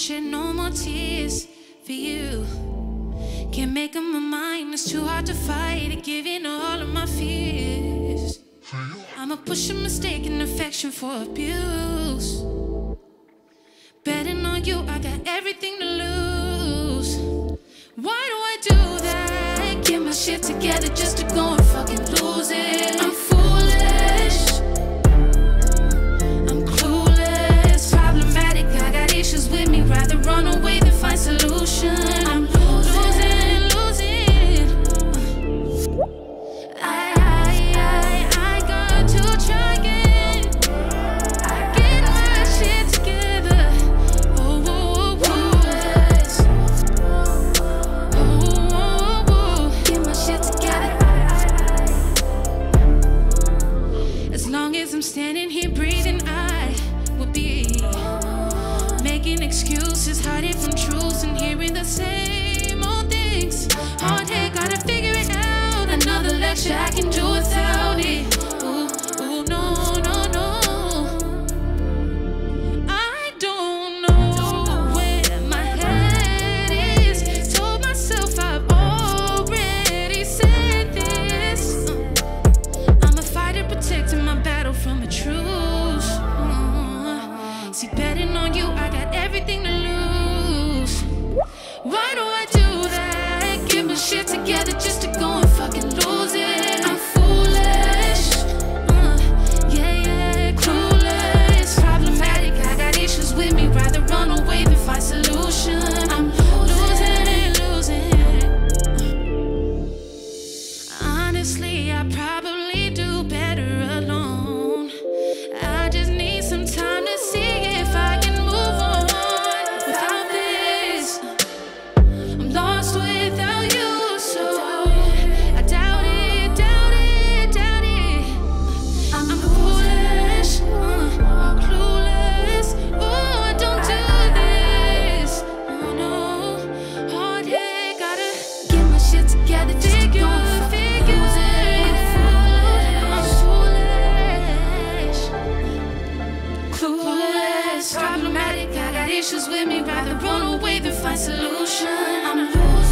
shed no more tears for you. Can't make up my mind, it's too hard to fight giving all of my fears. I'm a push a mistake and affection for abuse. Betting on you, I got everything to lose. Why do I do that? Get my shit together just to go clueless, problematic. I got issues with me. Rather run away than find solution. I'm losing,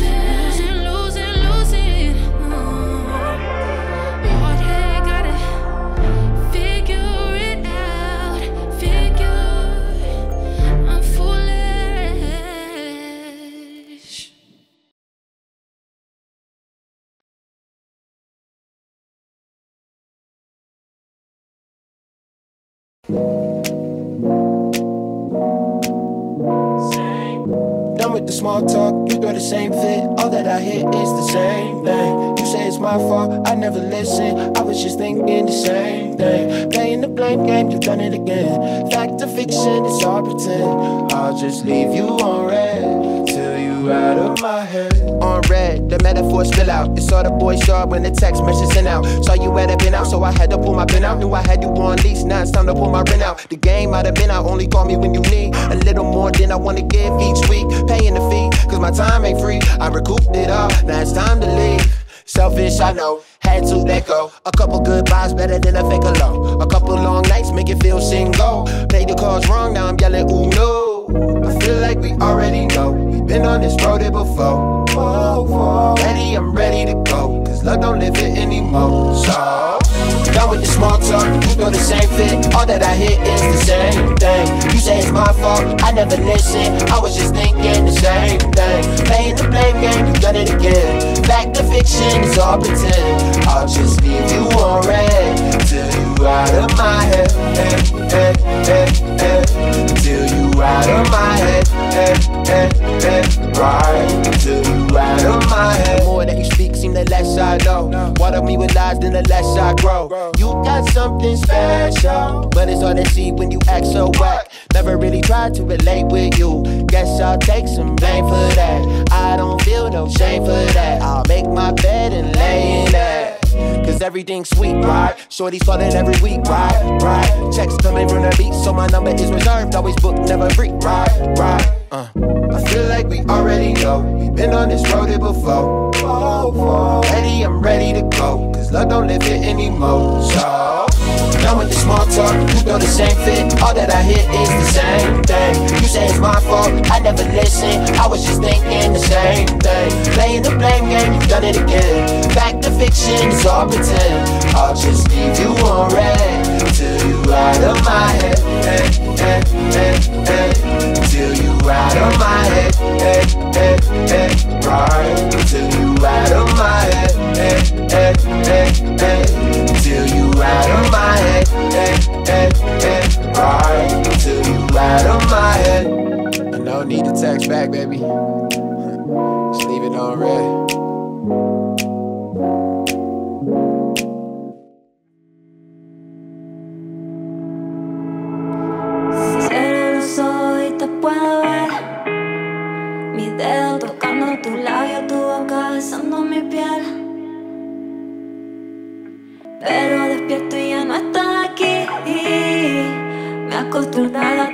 talk, you throw the same fit. All that I hear is the same thing. You say it's my fault, I never listen. I was just thinking the same thing. Playing the blame game, you've done it again. Fact or fiction, it's all pretend. I'll just leave you on red till you out of my head. On red, the metaphor spill out. It's all the boys saw when the text message sent out. Saw you had a bin out, so I had to pull my pin out. Knew I had you on lease, now it's time to pull my rent out. The game might have been out, only call me when you need a little more than I wanna give each week. Paying the fee, my time ain't free. I recouped it all, now it's time to leave. Selfish, I know, had to let go. A couple goodbyes better than a fake alone. A couple long nights make it feel single. Played the cards wrong, now I'm yelling, ooh no. I feel like we already know. We've been on this road here before. Whoa, whoa. Ready, I'm ready to go. Cause love don't live it anymore. So, done with the small talk, you throw the same fit. All that I hear is the same thing. You say it's my fault, I never listen. I was just thinking the same thing. Playing the blame game, you done it again. Back to fiction, it's all pretend. I'll just leave you on red till you out of my head. head. Till you out of my head. head, head, head. Right till you out of my head. The more that you speak, seem the less I know. Water me with lies, then the less I grow. You got something special, but it's hard to see when you act so whack. Never really tried to relate with you. Guess I'll take some blame for that. I don't feel no shame for that. I'll make my bed and lay in that. Cause everything's sweet, right? Shorty's calling every week, right? Right. Checks coming from the beat, so my number is reserved. Always booked, never free, right? Right. Uh. I feel like we already know. We've been on this road here before. Oh. Ready, I'm ready to go. Cause love don't live it anymore. So. Done with the small talk, you know the same fit. All that I hear is the same thing. You say it's my fault, I never listen. I was just thinking the same thing. Playing the blame game, you done it again. Back to fiction, it's all pretend. I'll just leave you on red till you out of my head. Hey, hey, hey, out of my head. Hey, hey, hey. Right. Till you out of my head. Hey, hey, hey, hey. Till you out of my head. Hey, hey, hey. Right. Till you out of my head. And no need to text back, baby. Just leave it on red. Me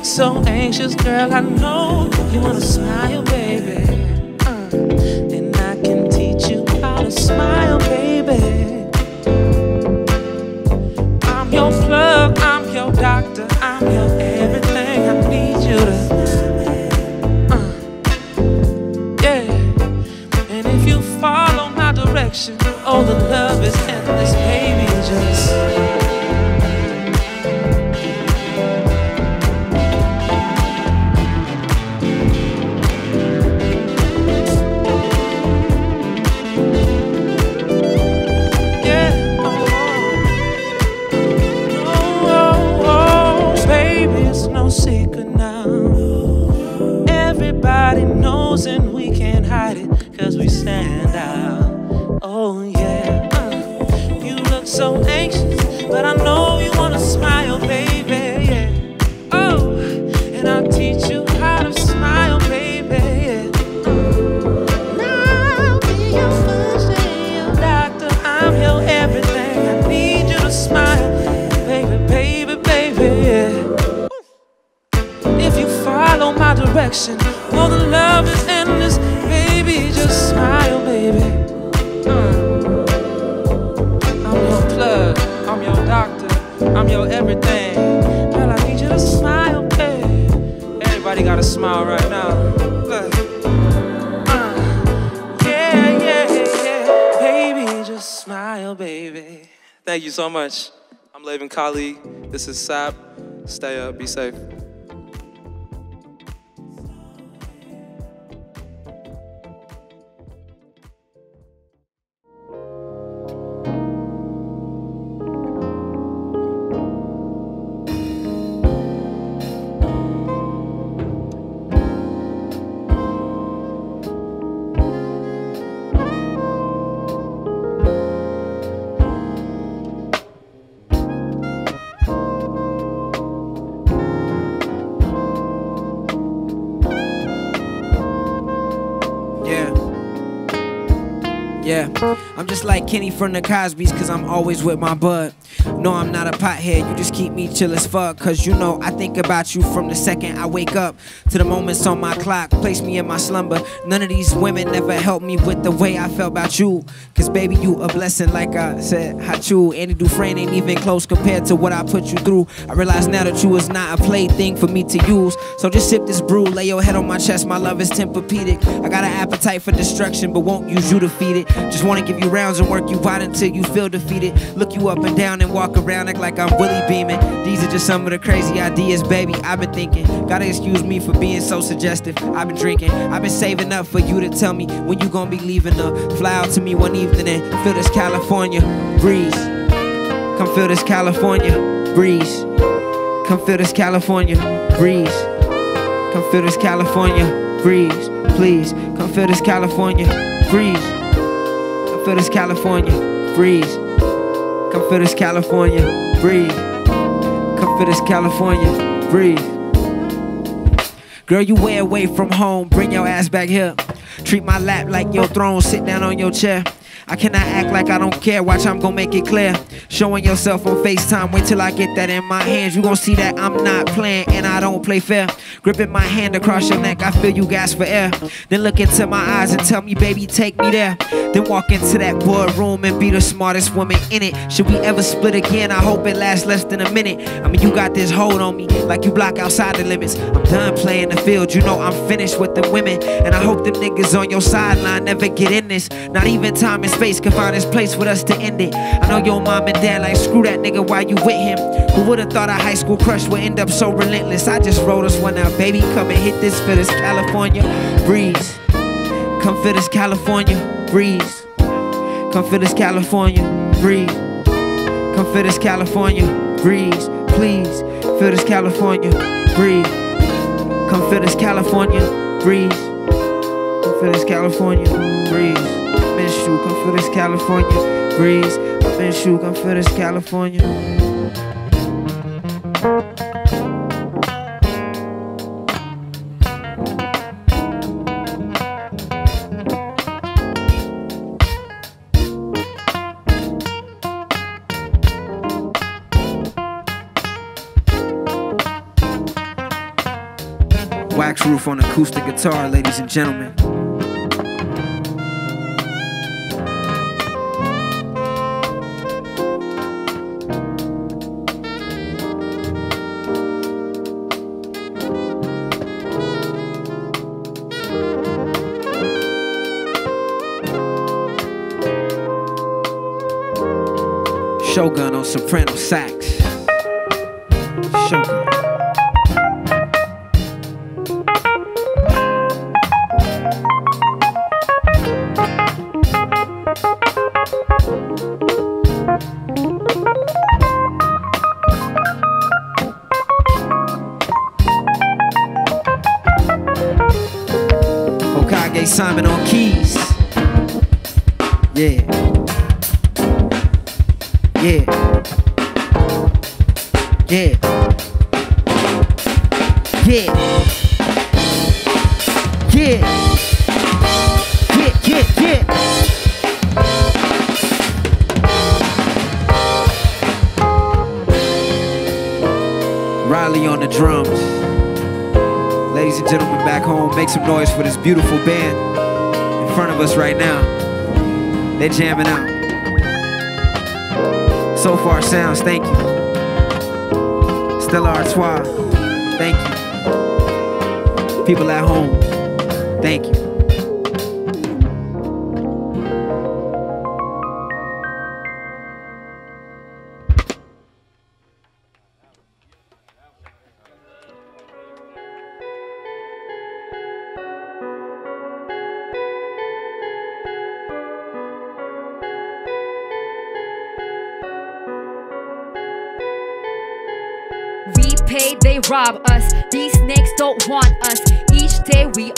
look so anxious, girl. I know you wanna smile, baby. Oh yeah. Uh, you look so anxious, but I know you wanna smile, baby. Yeah. Oh, and I'll teach you how to smile, baby. Be your first doctor. I'm your everything. I need you to smile, baby, baby, baby. Yeah. If you follow my direction, Thank you so much. I'm Laven Kali. This is SAP. Stay up, be safe. I'm just like Kenny from the Cosby's, cause I'm always with my bud. No, I'm not a pothead, you just keep me chill as fuck. Cause you know, I think about you from the second I wake up to the moments on my clock. Place me in my slumber. None of these women ever helped me with the way I felt about you. Cause baby, you a blessing, like I said, Hachu. Andy Dufresne ain't even close compared to what I put you through. I realize now that you was not a plaything for me to use. So just sip this brew, lay your head on my chest, my love is Tempur-Pedic. I got an appetite for destruction, but won't use you to feed it. Just wanna give you rounds and work you out until you feel defeated. Look you up and down and walk around, act like I'm Willie beaming. These are just some of the crazy ideas, baby. I've been thinking. Gotta excuse me for being so suggestive. I've been drinking, I've been saving up for you to tell me when you gonna be leaving the fly out to me one evening and feel this California breeze. Come feel this California breeze. Come feel this California breeze. Come feel this California breeze. Please, come feel this California breeze. Come feel this California breeze. Feel this California breeze. Come feel this California breeze. Girl, you way away from home. Bring your ass back here. Treat my lap like your throne. Sit down on your chair. I cannot act like I don't care. Watch, I'm gonna make it clear. Showing yourself on FaceTime. Wait till I get that in my hands. You gon' see that I'm not playing and I don't play fair. Gripping my hand across your neck, I feel you gasp for air. Then look into my eyes and tell me, baby, take me there. Then walk into that boardroom and be the smartest woman in it. Should we ever split again? I hope it lasts less than a minute. I mean, you got this hold on me like you block outside the limits. I'm done playing the field. You know I'm finished with the women. And I hope them niggas on your sideline never get in this. Not even time and space can find this place with us to end it. I know your mom and dad like screw that nigga while you with him. Who would've thought a high school crush would end up so relentless? I just wrote us one out, baby. Come and hit this for this California breeze. Come feel this California breeze. Come feel this California breeze. Come feel this California breeze. Please feel this California breeze. Come feel this California breeze. Come feel this California breeze. Miss you, come feel this California breeze. Feel this California. Wax roof on acoustic guitar, ladies and gentlemen. Shogun on soprano sax. Ladies and gentlemen back home, make some noise for this beautiful band in front of us right now. They're jamming out. Sofar Sounds, thank you. Stella Artois, thank you. People at home, thank you.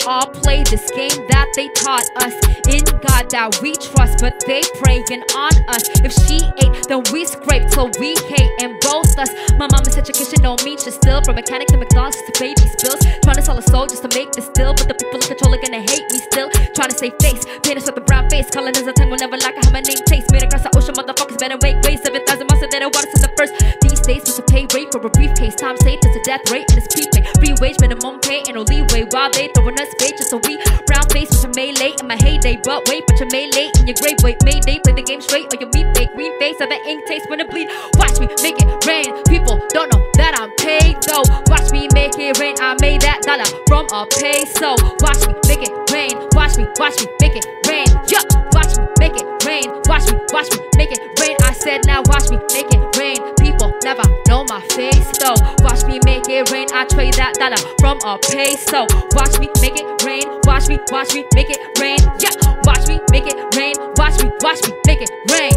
All play this game that they taught us. In God that we trust, but they praying on us. If she ate, then we scrape till we hate and boast us. My mama's education don't mean she's still from mechanic to McDonald's to baby spills. Trying to sell a soul just to make this deal, but the people in control are gonna hate me still. Trying to save face, paint us with a brown face. Calling us a tongue will never like how my name tastes. Made across the ocean, motherfuckers better wait, wait. 7,000 months that I want us in the first. These days, what's a pay rate for a briefcase? Time saved, it's a death rate, and it's prepaid. Free wage, minimum pay, and no leeway. While they throwing us just so we brown face, I made late in my heyday. But wait, but you made late in your grave. Wait, Mayday, play the game straight, or you meet fake. Green face, have the ink taste when it bleed. Watch me make it rain. People don't know that I'm paid though. Watch me make it rain. I made that dollar from a peso. Watch me make it rain. Watch me, watch me make it rain. Yeah, watch me make it rain. Watch me, watch me make it rain. I said now watch me make it rain. Never know my face though. Watch me make it rain. I trade that dollar from a peso. Watch me make it rain. Watch me, watch me make it rain. Yeah, watch me make it rain. Watch me, watch me make it rain.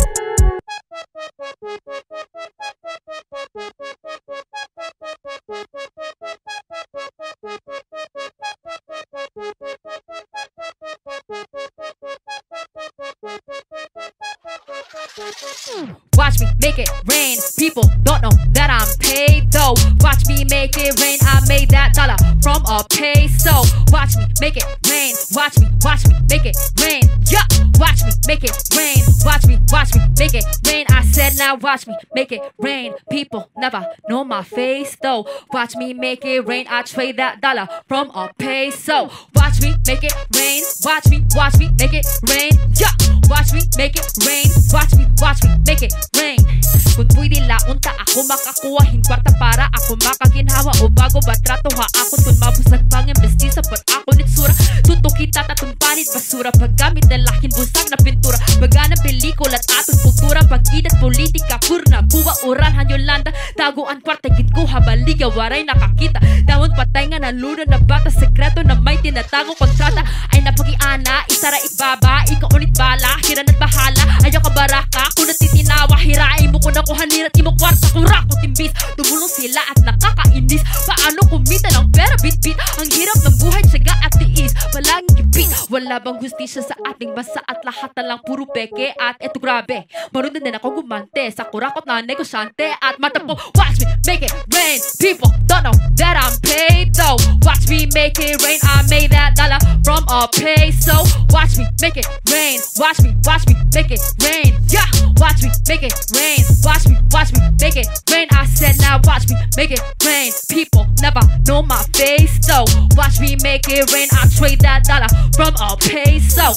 Watch me make it rain. People don't know that I'm paid though. Watch me make it rain. I made that dollar from a peso. Watch me make it rain. Watch me, watch me make it rain. Yeah, watch me make it rain. Watch me, watch me make it rain. I said now watch me make it rain. People never know my face though. Watch me make it rain. I trade that dollar from a peso. Watch me make it rain. Watch me, watch me make it rain. Yeah, watch me make it rain. Watch me, watch me make it rain. Kung pwede laon ta ako makakuha. Hinkwarta para ako makaginhawa. O bago ba trato ha ako Kung mabusag pang imbestisa. Pat ako nitsura Tuto kita tatong panit basura. Paggamit na laking busag na pintura. Baga ng pelikula at atong kultura. Pag-idat politika Purna buwa. Uran han Yolanda Taguan kwarta ginkuha Baliga waray nakakita. Dahon patay nga naluna na bata. Sekreto na may tinatago kontrata Ay napagiana. Isara ibaba ikaw ulit bala. Hiran at bahala, ayaw ka baraka. Kung natitinawa, hirain mo ko na kuhanir At imo kwarta, kura ko timbis Dumulong sila at nakakainis. Paano kumita ng pera bit-bit? Ang hirap ng buhay, tsaga at tiis Palaging kipit, wala bang hustisya sa ating bansa At lahat na lang puro peke? At eto grabe, marunong din ako gumante Sa kurakot na negosyante At mata po, watch me make it rain. People don't know that I'm paid though. Watch me make it rain. I made that dollar from a peso. Watch me make it rain. Watch me, watch me make it rain. Yeah, watch me make it rain. Watch me, watch me make it rain. I said now watch me make it rain. People never know my face though. Watch me make it rain. I trade that dollar from a peso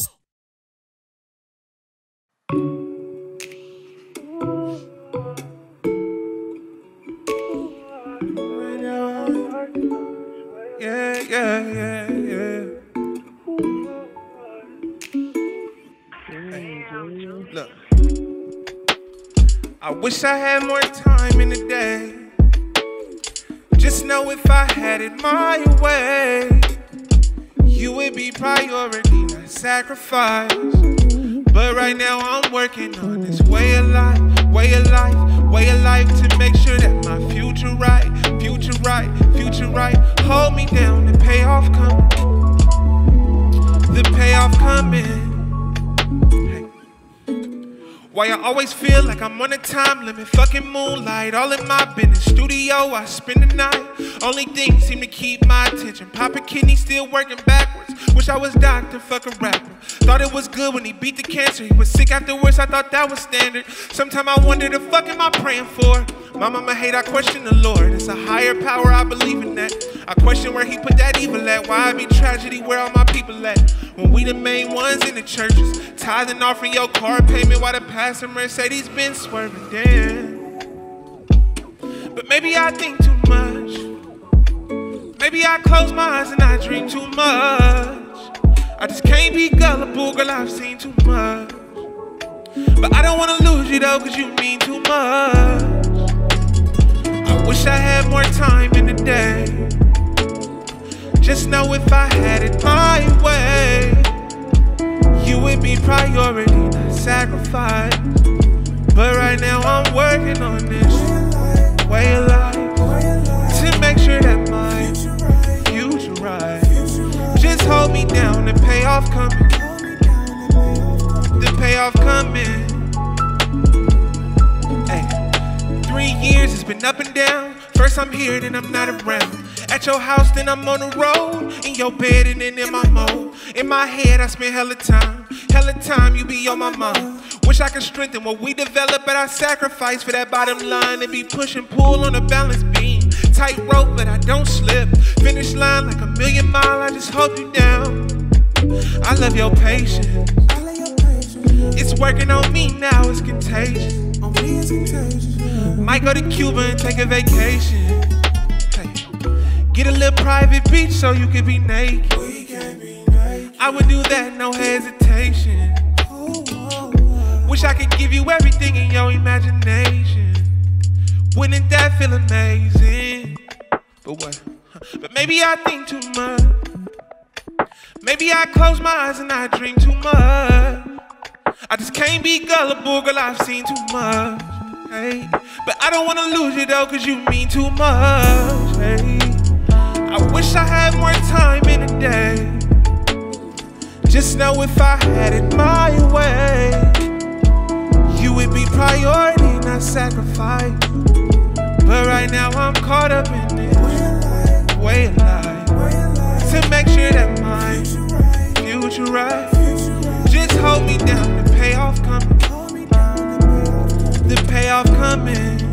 Yeah, yeah, yeah, yeah. Look, I wish I had more time in the day. Just know if I had it my way, you would be priority, not sacrifice. But right now I'm working on this way of life, way of life, way of life to make sure that my future right, future right, future right. Hold me down, the payoff coming, the payoff coming. Why I always feel like I'm on a time limit, fucking moonlight, all in my business. Studio, I spend the night. Only thing seem to keep my attention. Papa kidney, still working backwards. Wish I was doctor, fucking rapper. Thought it was good when he beat the cancer. He was sick afterwards, I thought that was standard. Sometime I wonder the fuck am I praying for? My mama hate, I question the Lord. It's a higher power, I believe in that. I question where he put that evil at. Why I be tragedy, where all my people at? When we the main ones in the churches. Tithing offering your car payment while the pastor Mercedes been swerving. Damn. But maybe I think too much. Maybe I close my eyes and I dream too much. I just can't be gullible, girl, I've seen too much. But I don't wanna lose you though, cause you mean too much. I wish I had more time in the day. Just know if I had it my way, you would be priority, not sacrifice. But right now I'm working on this way of life to make sure that my future right. Just hold me down, the payoff coming. The payoff coming. Hey, three years it's been up and down. First I'm here, then I'm not around. At your house, then I'm on the road. In your bed, and then in my mode. In my head, I spend hella time. Hella time, you be on my mind. Wish I could strengthen what we develop, but I sacrifice for that bottom line and be push and pull on a balance beam. Tight rope, but I don't slip. Finish line like a million mile, I just hope you down. I love your patience. It's working on me now, it's contagious. Might go to Cuba and take a vacation. Get a little private beach so you can be naked. I would do that, no hesitation. Wish I could give you everything in your imagination. Wouldn't that feel amazing? But what? But maybe I think too much. Maybe I close my eyes and I dream too much. I just can't be gullible, girl, I've seen too much. Hey, but I don't wanna lose you though, cause you mean too much. Hey, Wish I had more time in the day. Just know if I had it my way, you would be priority, not sacrifice. But right now I'm caught up in this way of life to make sure that my future right. Just hold me down, the payoff coming. The payoff coming.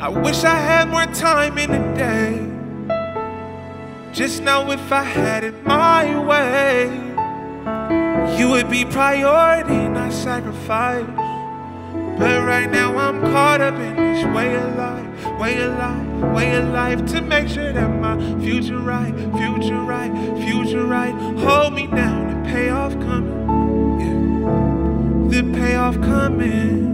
I wish I had more time in the day. Just know if I had it my way, you would be priority, not sacrifice. But right now I'm caught up in this way of life, way of life, way of life to make sure that my future right, future right, future right. Hold me down, the payoff coming. Yeah. The payoff coming.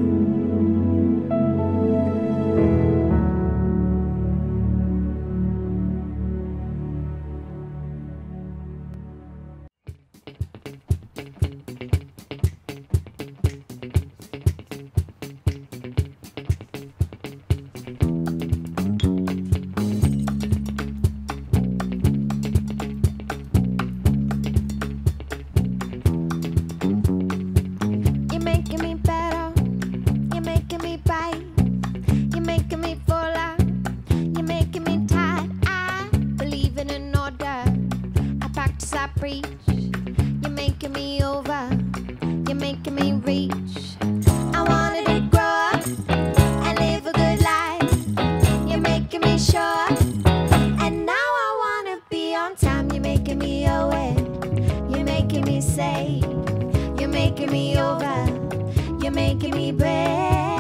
preach. You're making me over. You're making me reach. I wanted to grow up and live a good life. You're making me sure. And now I wanna be on time. You're making me owe it. You're making me say. You're making me over. You're making me brave.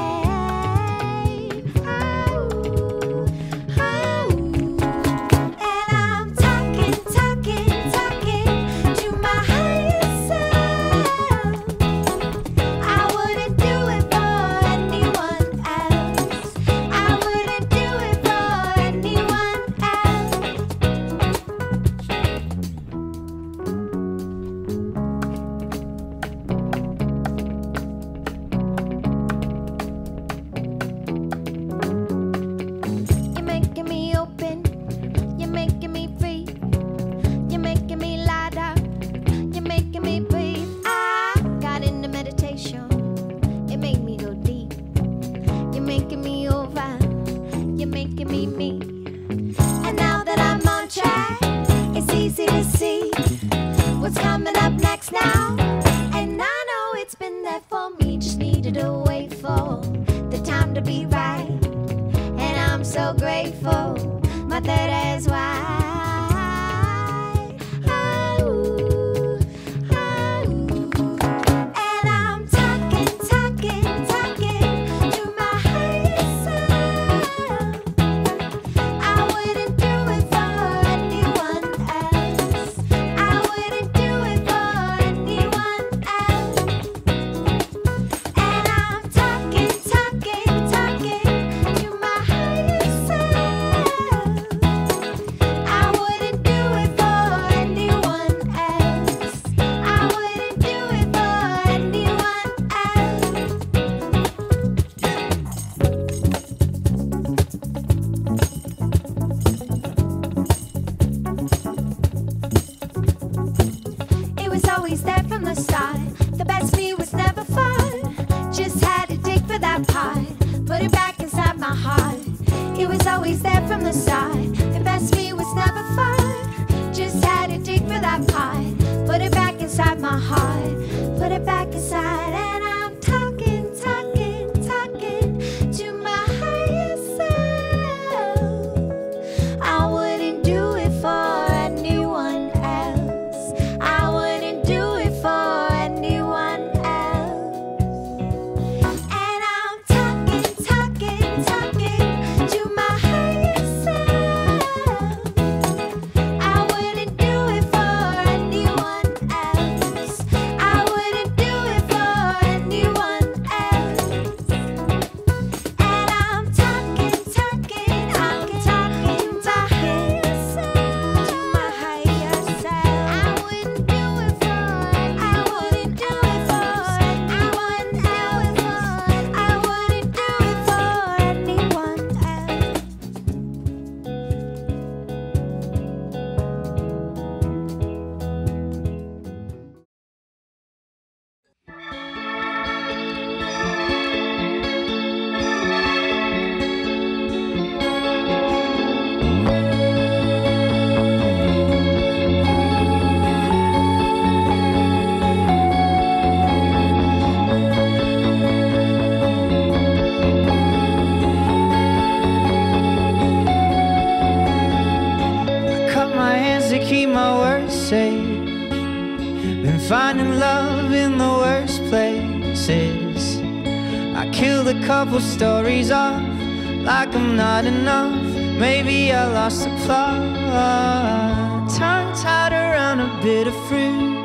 like I'm not enough. Maybe I lost the plot. Time tied around a bit of fruit.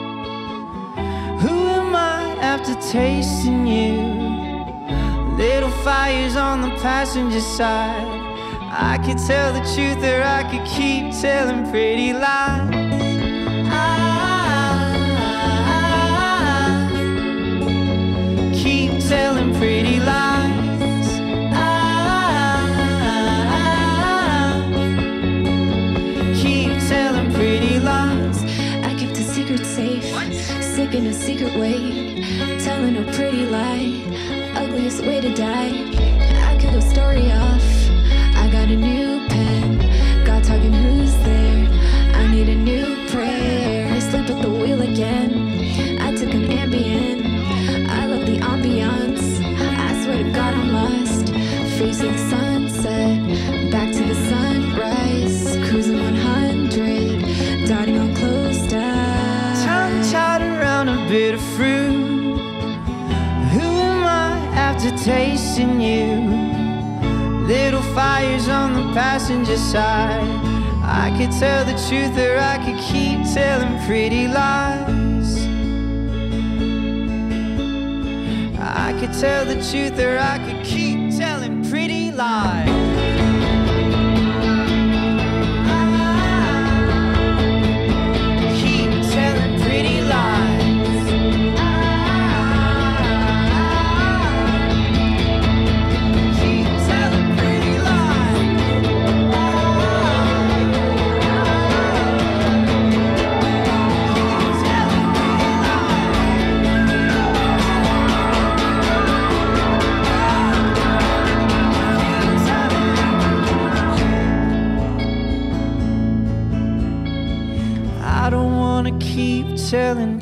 Who am I after tasting you? Little fires on the passenger side. I could tell the truth, or I could keep telling pretty lies. Ah, telling pretty lies. way, telling a pretty lie, ugliest way to die. Passenger side. I could tell the truth or I could keep telling pretty lies. I could tell the truth or I could keep telling pretty lies. I